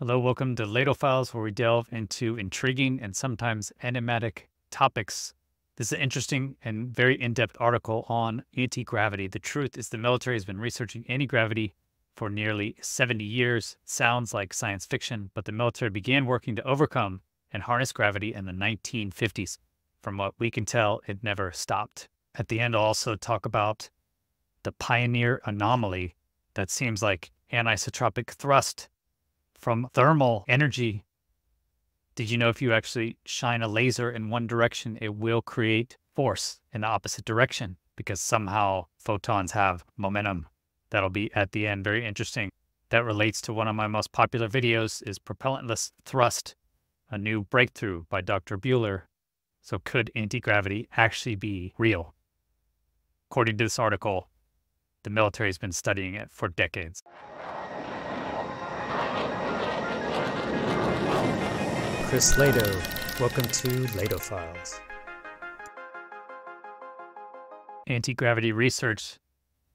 Hello, welcome to Lehto Files, where we delve into intriguing and sometimes enigmatic topics. This is an interesting and very in depth article on anti gravity. The truth is, the military has been researching anti gravity for nearly 70 years. Sounds like science fiction, but the military began working to overcome and harness gravity in the 1950s. From what we can tell, it never stopped. At the end, I'll also talk about the pioneer anomaly that seems like anisotropic thrust from thermal energy. Did you know if you actually shine a laser in one direction, it will create force in the opposite direction because somehow photons have momentum. That'll be at the end very interesting. That relates to one of my most popular videos is propellantless thrust, a new breakthrough by Dr. Buhler. So could anti-gravity actually be real? According to this article, the military has been studying it for decades. Chris Lehto. Welcome to Lehto Files. Anti gravity research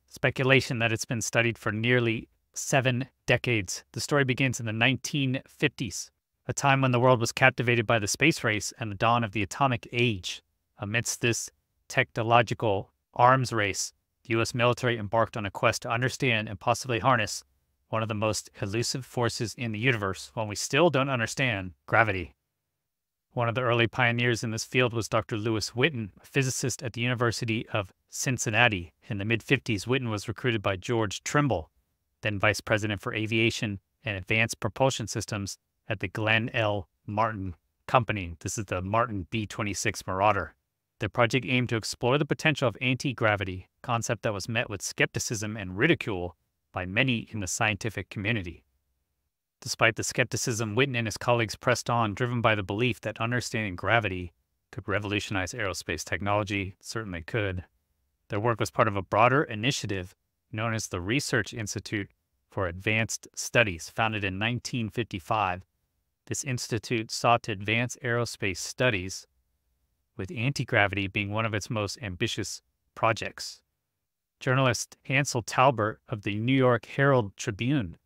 speculation that it's been studied for nearly seven decades. The story begins in the 1950s, a time when the world was captivated by the space race and the dawn of the atomic age. Amidst this technological arms race, the U.S. military embarked on a quest to understand and possibly harness one of the most elusive forces in the universe when we still don't understand gravity. One of the early pioneers in this field was Dr. Louis Witten, a physicist at the University of Cincinnati. In the mid 50s, Witten was recruited by George Trimble, then vice president for aviation and advanced propulsion systems at the Glenn L. Martin Company. This is the Martin B 26 Marauder. The project aimed to explore the potential of anti gravity, concept that was met with skepticism and ridicule by many in the scientific community. Despite the skepticism, Witten and his colleagues pressed on, driven by the belief that understanding gravity could revolutionize aerospace technology, certainly could. Their work was part of a broader initiative known as the Research Institute for Advanced Studies, founded in 1955. This institute sought to advance aerospace studies, with anti gravity being one of its most ambitious projects. Journalist Ansel Talbert of the New York Herald Tribune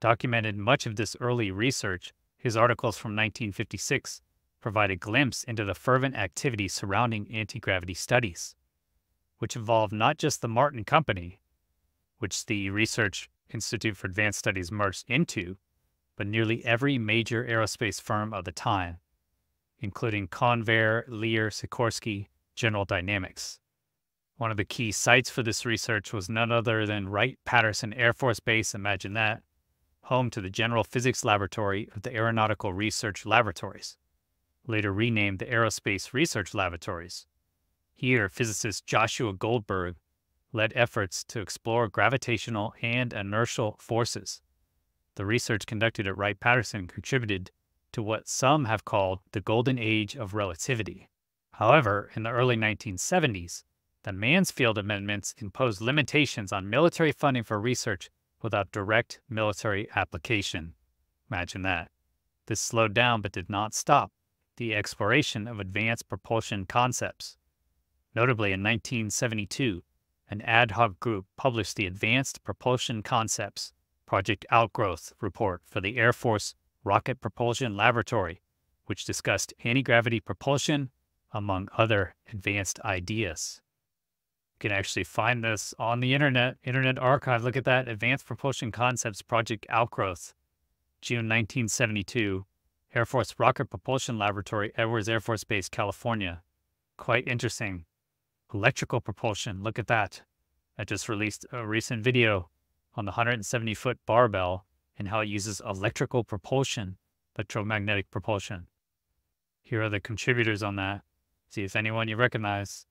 documented much of this early research. His articles from 1956 provide a glimpse into the fervent activity surrounding anti gravity studies, which involved not just the Martin Company, which the Research Institute for Advanced Studies merged into, but nearly every major aerospace firm of the time, including Convair, Lear, Sikorsky, General Dynamics. One of the key sites for this research was none other than Wright Patterson Air Force Base, imagine that, home to the General Physics Laboratory of the Aeronautical Research Laboratories, later renamed the Aerospace Research Laboratories. Here, physicist Joshua Goldberg led efforts to explore gravitational and inertial forces. The research conducted at Wright Patterson contributed to what some have called the golden age of relativity. However, in the early 1970s, the Mansfield Amendments imposed limitations on military funding for research without direct military application. Imagine that. This slowed down but did not stop the exploration of advanced propulsion concepts. Notably, in 1972, an ad hoc group published the Advanced Propulsion Concepts Project Outgrowth report for the Air Force Rocket Propulsion Laboratory, which discussed anti gravity propulsion, among other advanced ideas. You can actually find this on the internet, Internet Archive. Look at that Advanced Propulsion Concepts Project Outgrowth, June 1972, Air Force Rocket Propulsion Laboratory, Edwards Air Force Base, California. Quite interesting. Electrical propulsion, look at that. I just released a recent video on the 170 foot barbell and how it uses electrical propulsion, electromagnetic propulsion. Here are the contributors on that. See if anyone you recognize.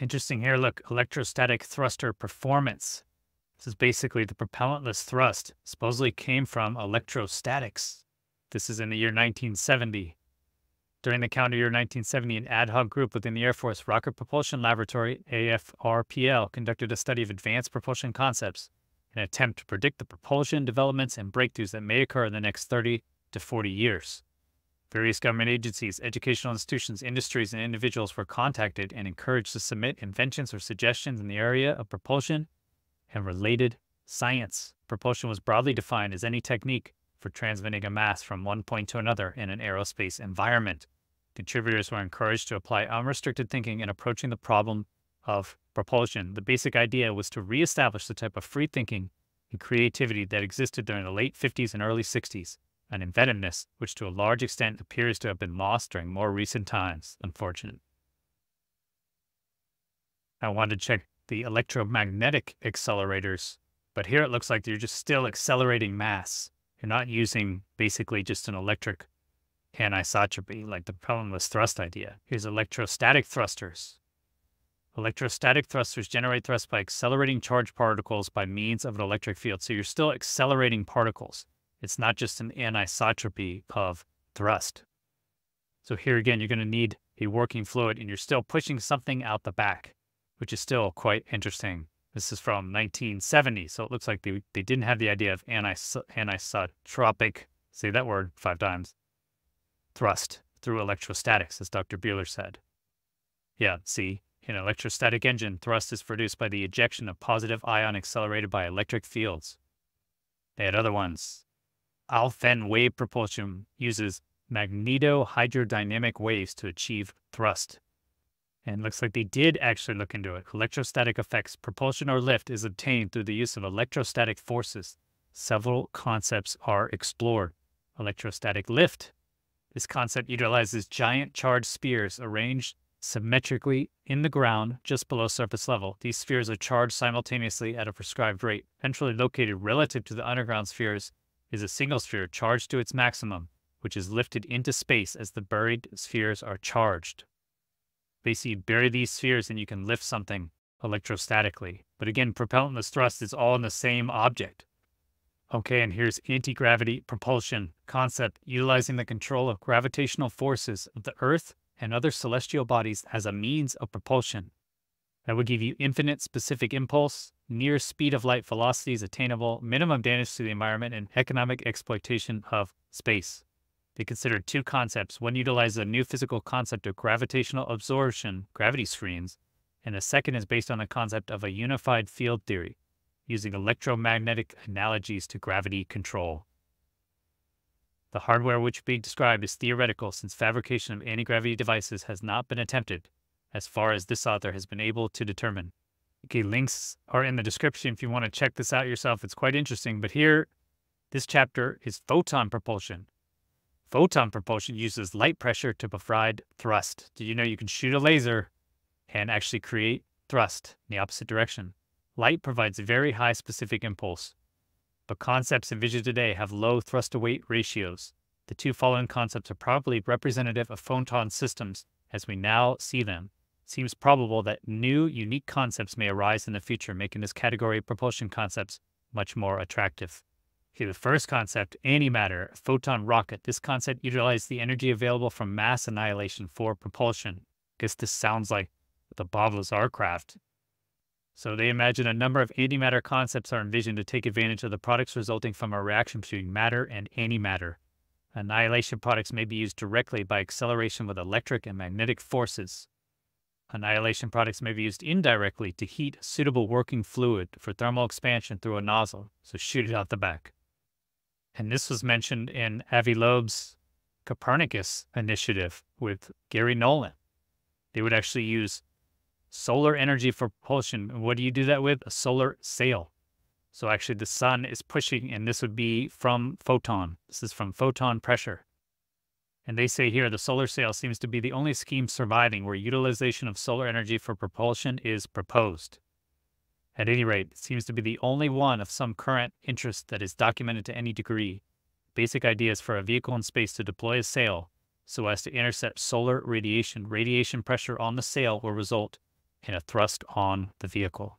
Interesting here, look, electrostatic thruster performance. This is basically the propellantless thrust, supposedly came from electrostatics. This is in the year 1970. During the calendar year 1970, an ad hoc group within the Air Force Rocket Propulsion Laboratory, AFRPL, conducted a study of advanced propulsion concepts in an attempt to predict the propulsion developments and breakthroughs that may occur in the next 30 to 40 years. Various government agencies, educational institutions, industries, and individuals were contacted and encouraged to submit inventions or suggestions in the area of propulsion and related science. Propulsion was broadly defined as any technique for transmitting a mass from one point to another in an aerospace environment. Contributors were encouraged to apply unrestricted thinking in approaching the problem of propulsion. The basic idea was to reestablish the type of free thinking and creativity that existed during the late 50s and early 60s, an inventiveness which to a large extent appears to have been lost during more recent times, unfortunate. I wanted to check the electromagnetic accelerators, but here it looks like you're just still accelerating mass. You're not using basically just an electric anisotropy like the propellantless thrust idea. Here's electrostatic thrusters. Electrostatic thrusters generate thrust by accelerating charged particles by means of an electric field. So you're still accelerating particles. It's not just an anisotropy of thrust. So here again, you're going to need a working fluid and you're still pushing something out the back, which is still quite interesting. This is from 1970, so it looks like they, they didn't have the idea of anis anisotropic, say that word five times, thrust through electrostatics, as Dr. Buhler said. Yeah, see, in an electrostatic engine, thrust is produced by the ejection of positive ion accelerated by electric fields. They had other ones. Alfvén wave propulsion uses magnetohydrodynamic waves to achieve thrust. And looks like they did actually look into it. Electrostatic effects, propulsion or lift is obtained through the use of electrostatic forces. Several concepts are explored. Electrostatic lift. This concept utilizes giant charged spheres arranged symmetrically in the ground just below surface level. These spheres are charged simultaneously at a prescribed rate. Centrally located relative to the underground spheres is a single sphere charged to its maximum, which is lifted into space as the buried spheres are charged. Basically, bury these spheres and you can lift something electrostatically. But again, propellantless thrust is all in the same object. Okay, and here's anti-gravity propulsion concept utilizing the control of gravitational forces of the Earth and other celestial bodies as a means of propulsion. That would give you infinite specific impulse, near speed of light velocities attainable, minimum damage to the environment, and economic exploitation of space. They considered two concepts. One utilizes a new physical concept of gravitational absorption, gravity screens, and the second is based on the concept of a unified field theory, using electromagnetic analogies to gravity control. The hardware which being described is theoretical since fabrication of anti-gravity devices has not been attempted, as far as this author has been able to determine. Okay, links are in the description if you want to check this out yourself. It's quite interesting, but here, this chapter is photon propulsion. Photon propulsion uses light pressure to provide thrust. Did you know you can shoot a laser and actually create thrust in the opposite direction? Light provides very high specific impulse, but concepts envisioned today have low thrust to weight ratios. The two following concepts are probably representative of photon systems as we now see them. Seems probable that new, unique concepts may arise in the future, making this category of propulsion concepts much more attractive. Okay, the first concept, antimatter, photon rocket. This concept utilizes the energy available from mass annihilation for propulsion. I guess this sounds like the Bob Lazar craft so they imagine a number of antimatter concepts are envisioned to take advantage of the products resulting from a reaction between matter and antimatter. Annihilation products may be used directly by acceleration with electric and magnetic forces. Annihilation products may be used indirectly to heat suitable working fluid for thermal expansion through a nozzle, so shoot it out the back. And this was mentioned in Avi Loeb's Copernicus initiative with Garry Nolan. They would actually use solar energy for propulsion. What do you do that with? A solar sail. So actually the sun is pushing, and this would be from photon. This is from photon pressure. And they say here the solar sail seems to be the only scheme surviving where utilization of solar energy for propulsion is proposed. At any rate, it seems to be the only one of some current interest that is documented to any degree. Basic idea is for a vehicle in space to deploy a sail so as to intercept solar radiation. Radiation pressure on the sail will result in a thrust on the vehicle.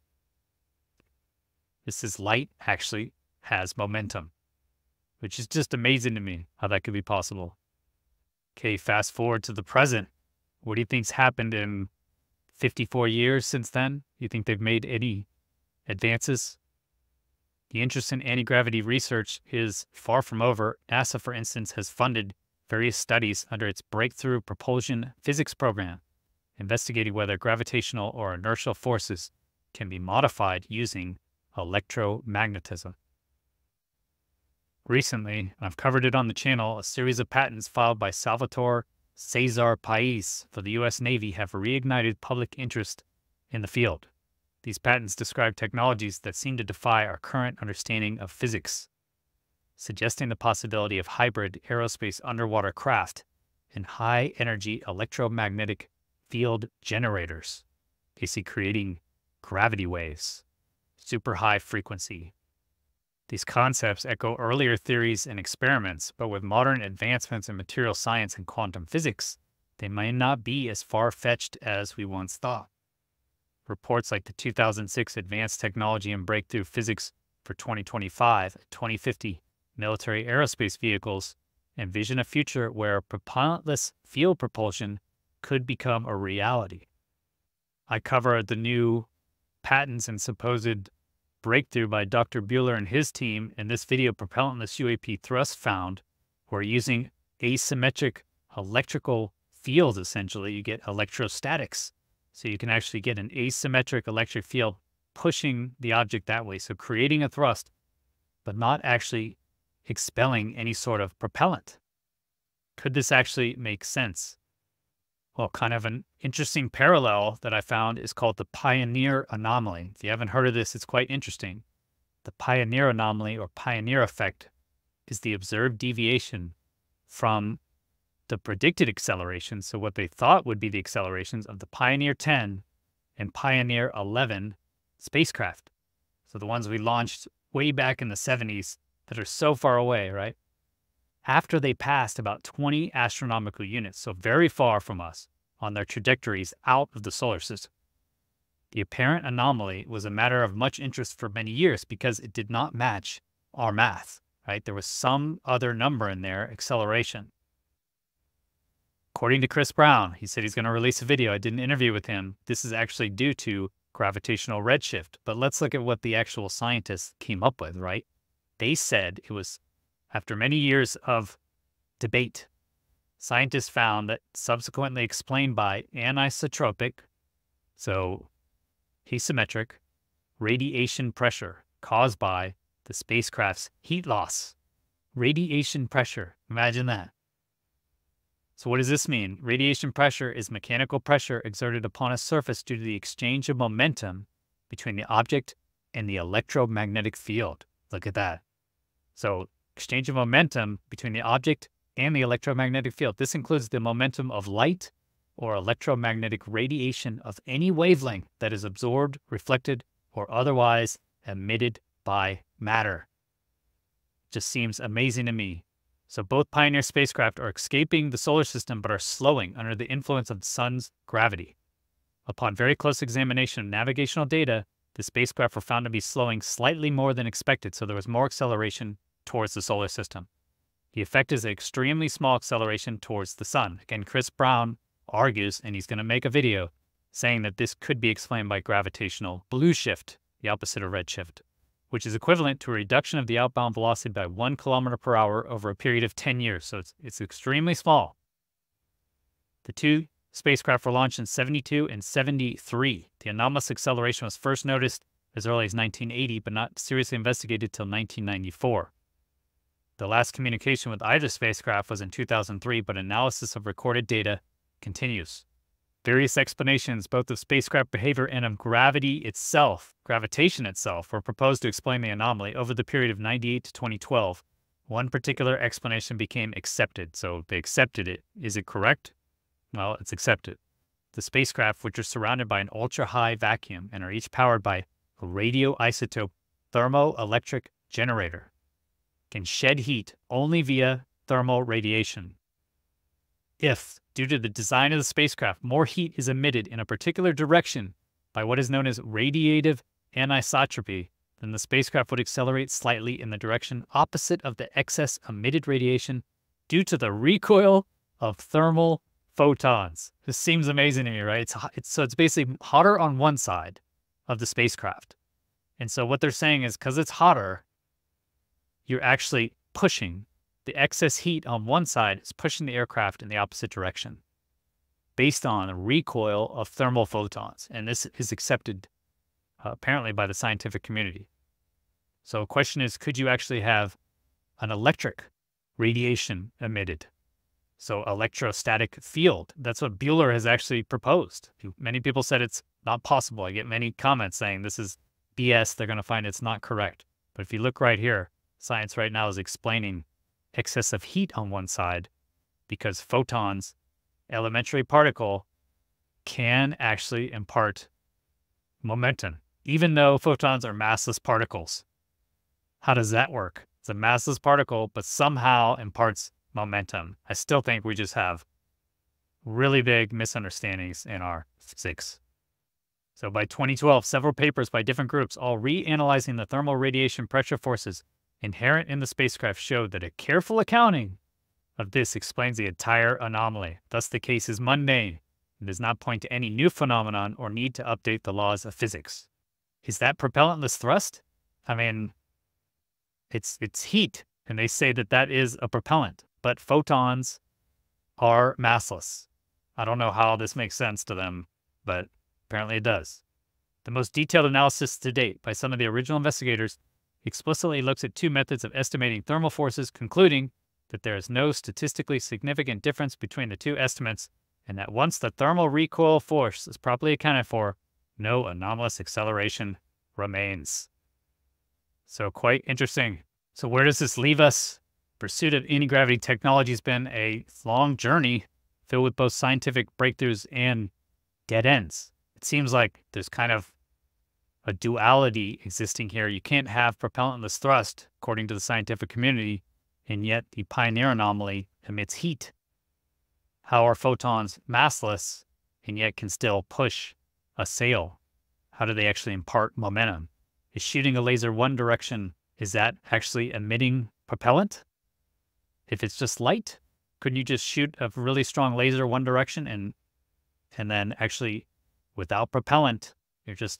This is light actually has momentum, which is just amazing to me how that could be possible. Okay, fast forward to the present. What do you think's happened in 54 years since then? You think they've made any advances? The interest in anti-gravity research is far from over. NASA, for instance, has funded various studies under its Breakthrough Propulsion Physics Program investigating whether gravitational or inertial forces can be modified using electromagnetism. Recently, and I've covered it on the channel, a series of patents filed by Salvatore Cesar Pais for the U.S. Navy have reignited public interest in the field. These patents describe technologies that seem to defy our current understanding of physics, suggesting the possibility of hybrid aerospace underwater craft and high energy electromagnetic field generators, basically creating gravity waves, super high frequency. These concepts echo earlier theories and experiments, but with modern advancements in material science and quantum physics, they may not be as far fetched as we once thought. Reports like the 2006 Advanced Technology and Breakthrough Physics for 2025 and 2050 military aerospace vehicles envision a future where propellantless field propulsion could become a reality. I cover the new patents and supposed breakthrough by Dr. Buhler and his team in this video propellantless UAP thrust found where using asymmetric electrical fields essentially you get electrostatics so you can actually get an asymmetric electric field pushing the object that way so creating a thrust but not actually expelling any sort of propellant. Could this actually make sense? Well, kind of an interesting parallel that I found is called the Pioneer anomaly. If you haven't heard of this, it's quite interesting. The Pioneer anomaly or Pioneer effect is the observed deviation from the predicted acceleration, so what they thought would be the accelerations of the Pioneer 10 and Pioneer 11 spacecraft. So the ones we launched way back in the 70s that are so far away, right? After they passed about 20 astronomical units, so very far from us, on their trajectories out of the solar system. The apparent anomaly was a matter of much interest for many years because it did not match our math, right? There was some other number in there, acceleration. According to Chris Brown, he said he's going to release a video. I did an interview with him. This is actually due to gravitational redshift. But let's look at what the actual scientists came up with, right? They said it was after many years of debate, scientists found that subsequently explained by anisotropic, so asymmetric, radiation pressure caused by the spacecraft's heat loss. Radiation pressure, imagine that. So, what does this mean? Radiation pressure is mechanical pressure exerted upon a surface due to the exchange of momentum between the object and the electromagnetic field. Look at that. So, exchange of momentum between the object and the electromagnetic field. This includes the momentum of light or electromagnetic radiation of any wavelength that is absorbed, reflected, or otherwise emitted by matter. Just seems amazing to me. So both Pioneer spacecraft are escaping the solar system but are slowing under the influence of the sun's gravity. Upon very close examination of navigational data, the spacecraft were found to be slowing slightly more than expected, so there was more acceleration towards the solar system. The effect is an extremely small acceleration towards the sun. Again, Chris Brown argues, and he's going to make a video, saying that this could be explained by gravitational blue shift, the opposite of redshift, which is equivalent to a reduction of the outbound velocity by one kilometer per hour over a period of 10 years. So it's, it's extremely small. The two spacecraft were launched in 72 and 73. The anomalous acceleration was first noticed as early as 1980, but not seriously investigated till 1994. The last communication with either spacecraft was in 2003, but analysis of recorded data continues. Various explanations, both of spacecraft behavior and of gravity itself, gravitation itself, were proposed to explain the anomaly over the period of 98 to 2012. One particular explanation became accepted, so they accepted it. Is it correct? Well, it's accepted. The spacecraft, which are surrounded by an ultra high vacuum and are each powered by a radioisotope thermoelectric generator, can shed heat only via thermal radiation. If, due to the design of the spacecraft, more heat is emitted in a particular direction by what is known as radiative anisotropy, then the spacecraft would accelerate slightly in the direction opposite of the excess emitted radiation due to the recoil of thermal photons. This seems amazing to me, right? It's, it's so it's basically hotter on one side of the spacecraft. And so what they're saying is because it's hotter, you're actually pushing. The excess heat on one side is pushing the aircraft in the opposite direction based on a recoil of thermal photons. And this is accepted uh, apparently by the scientific community. So, the question is could you actually have an electric radiation emitted. So electrostatic field. That's what Buhler has actually proposed. Many people said it's not possible. I get many comments saying this is BS. They're going to find it's not correct. But if you look right here, science right now is explaining excessive heat on one side because photons, elementary particle, can actually impart momentum, even though photons are massless particles. How does that work? It's a massless particle, but somehow imparts momentum. I still think we just have really big misunderstandings in our physics. So by 2012, several papers by different groups, all reanalyzing the thermal radiation pressure forces inherent in the spacecraft, showed that a careful accounting of this explains the entire anomaly. Thus, the case is mundane and does not point to any new phenomenon or need to update the laws of physics. Is that propellantless thrust? I mean, it's it's heat, and they say that that is a propellant, but photons are massless. I don't know how this makes sense to them, but apparently it does. The most detailed analysis to date by some of the original investigators explicitly looks at two methods of estimating thermal forces, concluding that there is no statistically significant difference between the two estimates, and that once the thermal recoil force is properly accounted for, no anomalous acceleration remains. So, quite interesting. So, where does this leave us? Pursuit of anti gravity technology has been a long journey filled with both scientific breakthroughs and dead ends. It seems like there's kind of a duality existing here. You can't have propellantless thrust, according to the scientific community, and yet the Pioneer anomaly emits heat. How are photons massless and yet can still push a sail? How do they actually impart momentum? Is shooting a laser one direction, is that actually emitting propellant? If it's just light, couldn't you just shoot a really strong laser one direction and and then actually without propellant, you're just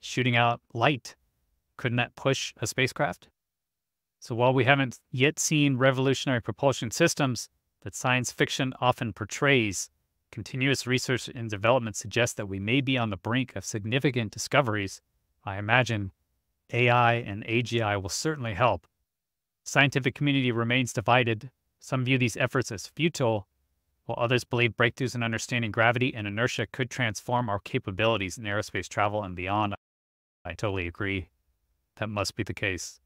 shooting out light. Couldn't that push a spacecraft? So while we haven't yet seen revolutionary propulsion systems that science fiction often portrays, continuous research and development suggests that we may be on the brink of significant discoveries. I imagine AI and AGI will certainly help. Scientific community remains divided. Some view these efforts as futile, while others believe breakthroughs in understanding gravity and inertia could transform our capabilities in aerospace travel and beyond. I totally agree. That must be the case.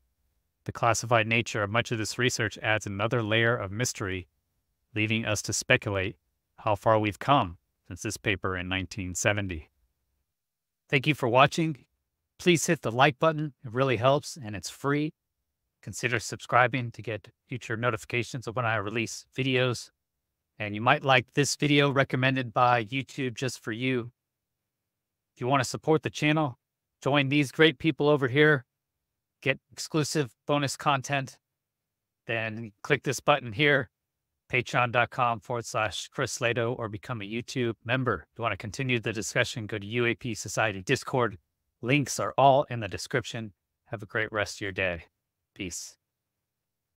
The classified nature of much of this research adds another layer of mystery, leaving us to speculate how far we've come since this paper in 1970. Thank you for watching. Please hit the like button. It really helps and it's free. Consider subscribing to get future notifications of when I release videos. And you might like this video recommended by YouTube just for you. If you want to support the channel, join these great people over here, get exclusive bonus content, then click this button here, patreon.com forward slash Chris Lehto, or become a YouTube member. If you want to continue the discussion, go to UAP Society Discord. Links are all in the description. Have a great rest of your day. Peace.